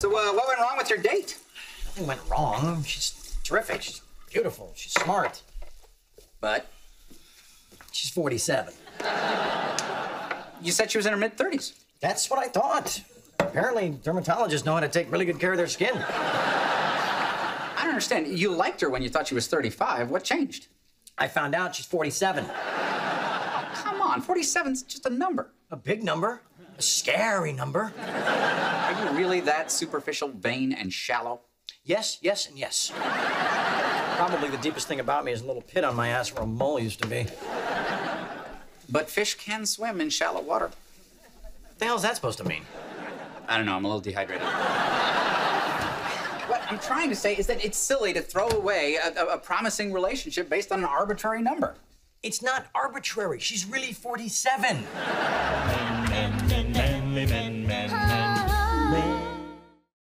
So, uh, what went wrong with your date? Nothing went wrong. She's terrific. She's beautiful. She's smart. But She's 47. you said she was in her mid 30s. That's what I thought. Apparently, dermatologists know how to take really good care of their skin. I don't understand. You liked her when you thought she was 35. What changed? I found out she's 47. Come on, 47's just a number. A big number. A scary number. Are you really that superficial, vain, and shallow? Yes, yes, and yes. Probably the deepest thing about me is a little pit on my ass where a mole used to be. But fish can swim in shallow water. What the hell's that supposed to mean? I don't know, I'm a little dehydrated. what I'm trying to say is that it's silly to throw away a, a, a promising relationship based on an arbitrary number. It's not arbitrary. She's really 47.